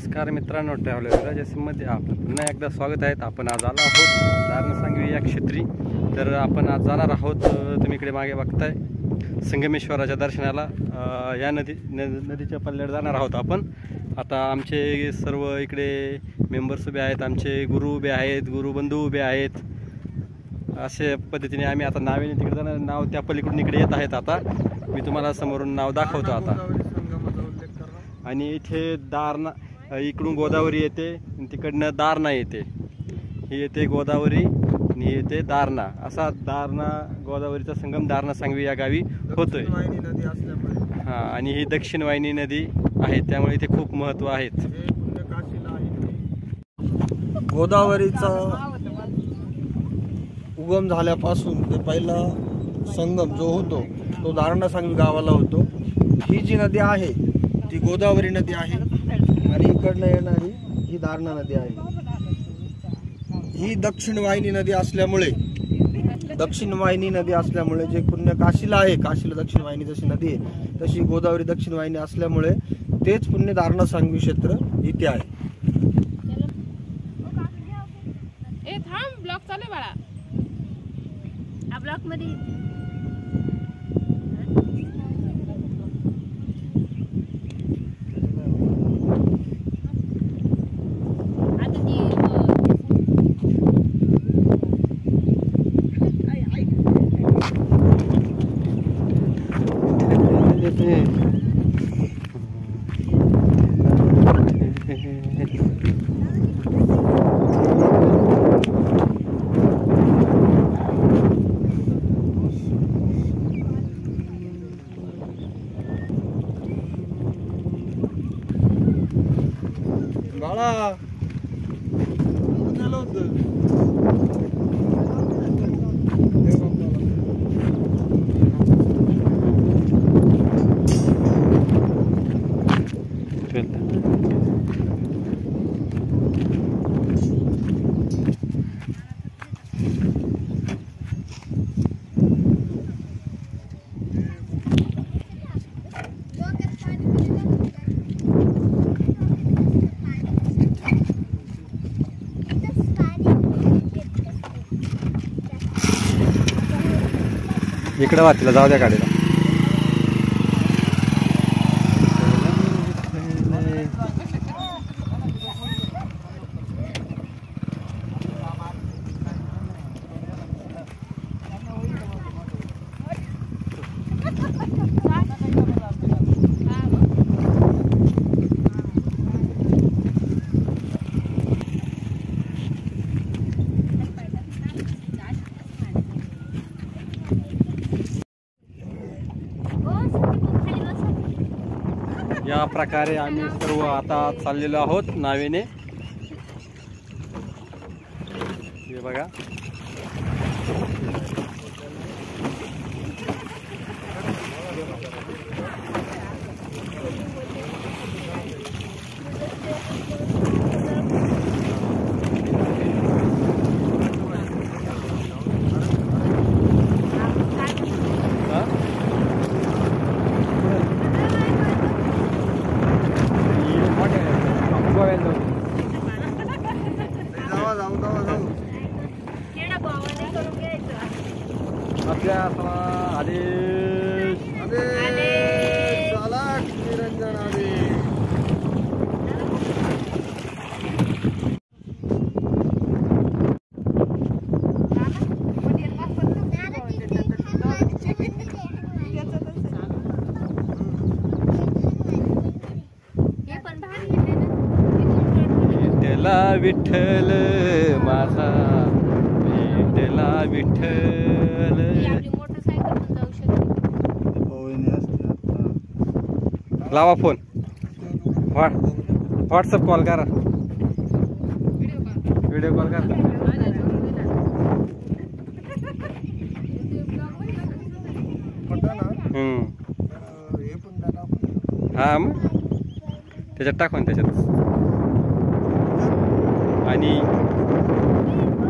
नमस्कार मित्रांनो ट्रॅव्हलर राजसिंहमध्ये आपलं पुन्हा एकदा स्वागत आहे. आपण आज आलो आहोत दारणा सांगवी या क्षेत्री. तर आपण आज जाणार आहोत तुम्ही इकडे मागे बघताय संगमेश्वराच्या दर्शनाला. या नदी नदीच्या पल्ल्यावर जाणार आहोत आपण. आता आमचे सर्व इकडे मेंबर्स उभे आहेत आमचे गुरु उभे आहेत गुरुबंधू उभे आहेत. अशा पद्धतीने आम्ही आता नावेने तिकडे जाणार नाव त्या पलीकडून इकडे येत आहेत आता. मी तुम्हाला समोरून नाव दाखवतो आता. आणि इथे दारणा इकडून गोदावरी येते आणि तिकडनं दारणा येते. ही येते गोदावरी आणि येते दारणा असा दारणा गोदावरीचा संगम दारणा सांगवी या गावी होतोय. हा आणि ही दक्षिण वाहिनी नदी आहे त्यामुळे इथे खूप महत्त्व आहेत. गोदावरीचा उगम झाल्यापासून ते पहिला संगम जो होतो तो दारणा सांगवी गावाला होतो. ही जी नदी आहे ती गोदावरी नदी आहे. आणि इकडनं येणारी ही दारणा नदी आहे. ही दक्षिण वाहिनी नदी असल्यामुळे दक्षिण वाहिनी नदी असल्यामुळे जे पुण्य काशीला आहे काशीला दक्षिण वाहिनी जशी नदी आहे तशी गोदावरी दक्षिण वाहिनी असल्यामुळे तेच पुण्य दारणा सांगवी क्षेत्र इथे आहे. ए थांब ब्लॉक चालू आहे बाळा. हा ब्लॉकमध्ये Olá! Onde é इकडं वा तिला जाऊ द्या गाडीला. या प्रकारे आम्ही सर्व आता चाललेलो आहोत नावेने. हे बघा हा? जावा जाऊ जावा जाऊ खेळा भावाने करून घ्यायचं आपल्या सणा आदेश अरे चला निरंजन आले हे पण भारी आहे ना. विठ्ठला विठ्ठल. माझा विठ्ठला विठ्ठल ही लावा फोन. व्हा व्हॉट्सअप कॉल करा. व्हिडिओ कॉल करा. हे. हा मग. त्याच्यात टाकून त्याच्यात आणि व्हिडिओ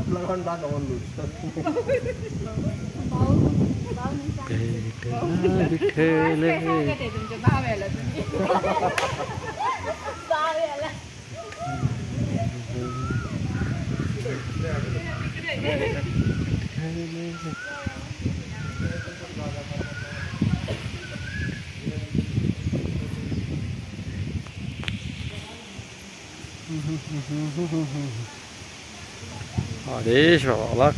आपला कोण टाका म्हणलो भेटला विठ्ठल तुमच्या भाव्याला तुम्ही आदेश बाबा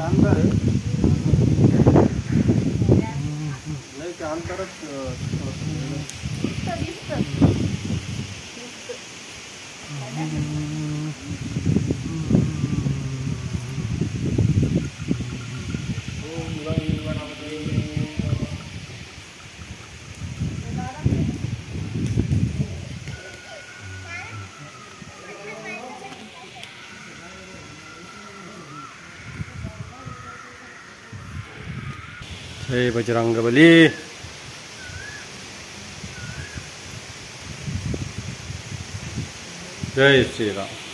अंतर आहे नाही ते अंतरच अं, थोडंसं ओम गं गणपती जय बजरंग बली जय श्रीराम ओम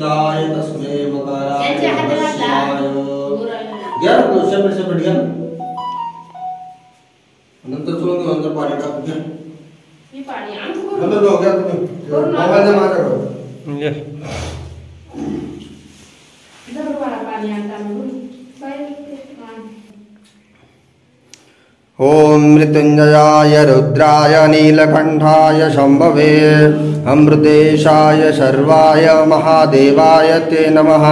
बहुपुष्पसुपूजिताय तस्मै मकाराय हाताला शिवाय. घ्या ना तो सेपरेट सेपरेट घ्या नंतर चुरून घेऊ नंतर पाणी टाकू घ्या ही पाणी आणखी करू. नंतर जाऊ घ्या तुम्ही करू ना. मोबाईल द्या माझ्याकडं ये. धरू बाळा पाणी आणताना बघ. बाहेर ते पाणी. ॐ मृत्युञ्जयाय रुद्राय नीलकण्ठाय शम्भवे अमृतेशाय सर्वाय महादेवाय ते नमः।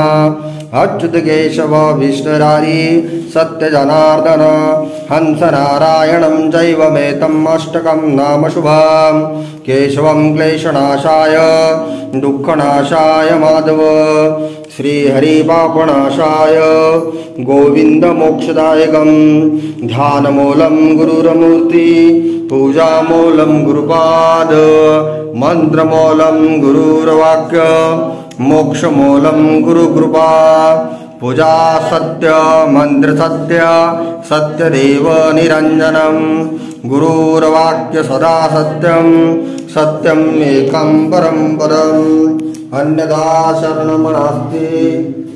अच्युतकेशव विष्णुरारी सत्यजनार्दन हंसनारायणं जैवमेतम् अष्टकं नाम शुभां। केशवं क्लेशनाशाय दुःखनाशाय माधव। श्रीहरिपापणाशाय गोविन्दमोक्षदायकं ध्यानमूलं गुरुरमूर्ति पूजामूलं गुरुपाद मन्त्रमूलं गुरुर्वाक्य मोक्षमूलं गुरुकृपा पूजा सत्य मन्त्रसत्य सत्यदेव निरञ्जनं गुरुर्वाक्य सदा सत्यं सत्यम् एकं परं पदम्। अन्यदा शरणमनास्ति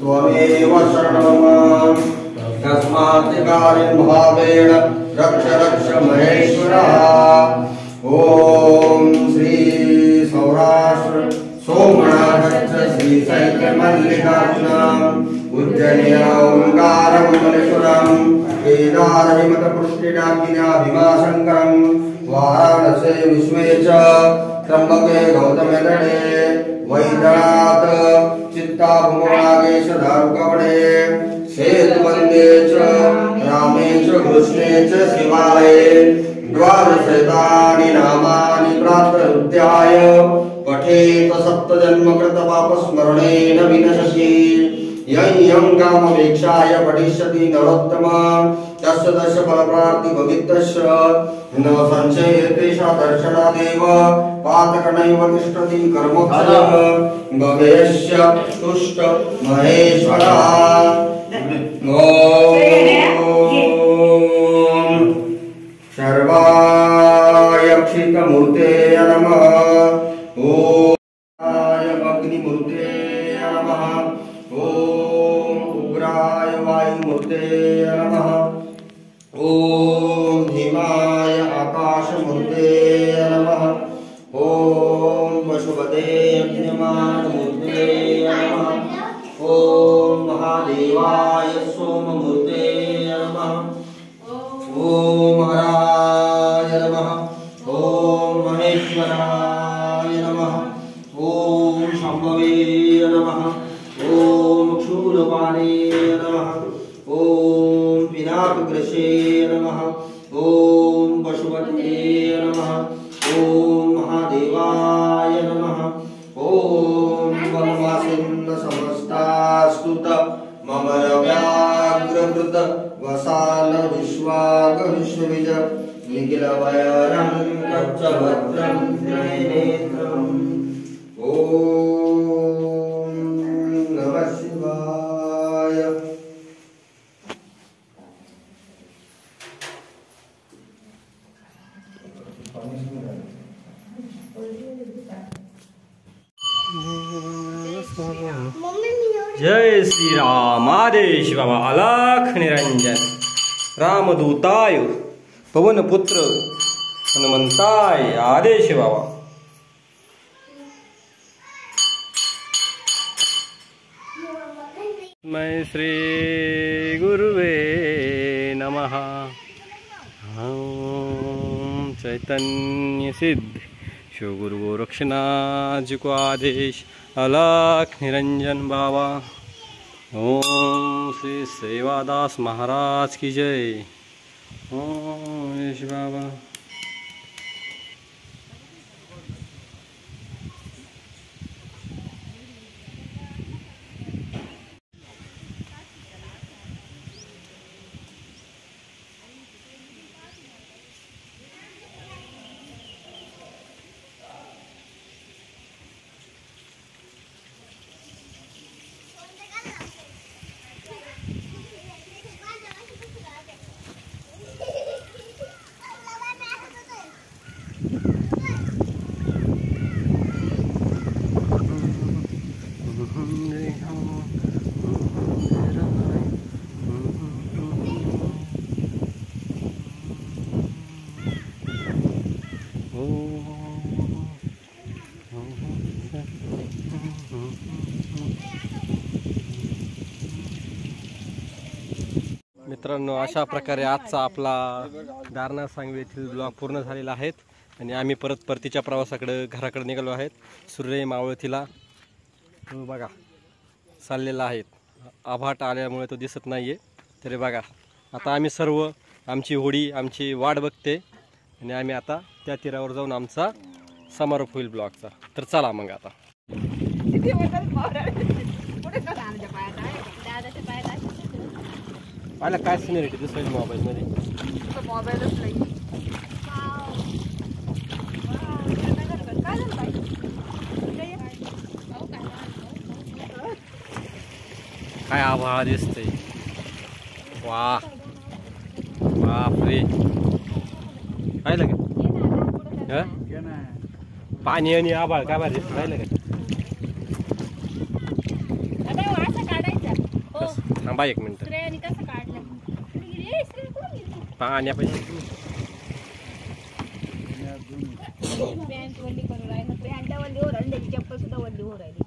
त्वमेव शरणम् तस्मात् कालीन भावेण रक्ष रक्ष महेश्वरः। ॐ श्री सौराष्ट्र सोमनाथश्च श्री शैत्यमल्लिकार्जुनम् उज्जयिनी ओङ्कारं मलेश्वरं केदारहिमतपुष्टिडाकिनाभिमाशङ्करं वाराणसे विश्वे च त्र्यम्बके गौतमे गणे। वैद्यनाथ चित्ताभुमनागेश दारुकवणे सेतुवन्दे च रामे च कृष्णे च शिवालये द्वादशतानि नामानि प्रातरुद्याय पठेत सप्तजन्मकृतपापस्मरणेन विनशसि यं यं कामवेक्षाय पठिष्यति नरोत्तम। तस्य दश फलप्राप्ति भवितस्य न संशयते सा दर्शनादेव पातकनैव तिष्ठति कर्मोक्षरः भवेश्य तुष्ट महेश्वरः। ॐ सर्वायक्षितमूर्ते नमः। ॐ। अग्निमूर्ते नमः ॐ उग्राय वायुमूर्ते नमः। ॐ हिमाय आकाशमूर्ते नमः। ॐ पशुपते यज्ञमानमूर्ते नमः। ॐ महादेवाय सोममूर्ते नमः। ॐ हराय नमः। ॐ महेश्वराय नमः। ॐ शम्भवे नमः। भगवाने नमः. ॐ पिनाकग्रसे जय श्रीराम बाबा अलाख निरंजन रामदूताय पवनपुत्र हनुमंताय आदेश बाबा मैं श्री गुरुवे नमः। ॐ चैतन्य सिद्ध। शिव गुरु गोरक्षनाथ जी को आदेश। अलाख निरंजन बाबा। ओम श्री सेवादास महाराज की जय। ओम यश बाबा मित्रांनो अशा प्रकारे आजचा आपला दारणा सांगवी येथील ब्लॉग पूर्ण झालेला आहेत आणि आम्ही परत परतीच्या प्रवासाकडे घराकडे निघालो आहेत सूर्य मावळतीला हो, बघा. चाललेला आहे. आभाट आल्यामुळे तो दिसत नाही आहे तरी बघा आता आम्ही सर्व आमची होडी आमची वाट बघते. आणि आम्ही आता त्या तीरावर जाऊन आमचा समारोप होईल ब्लॉगचा. तर चला मग आता. पाहिलं काय सिनेरिटी दिसेल मोबाईलमध्ये? मोबाईलच नाही काय आभाळ दिसतंय. वा. बापरे. पाहिलं का? पाणी आणि आभाळ काय भारी दिसतं पाहिलं का आता हो? थांबा एक मिनिट? पाण्यापाशी राहिलं. राहिली चप्पल सुद्धा वल्ली हो राहिली.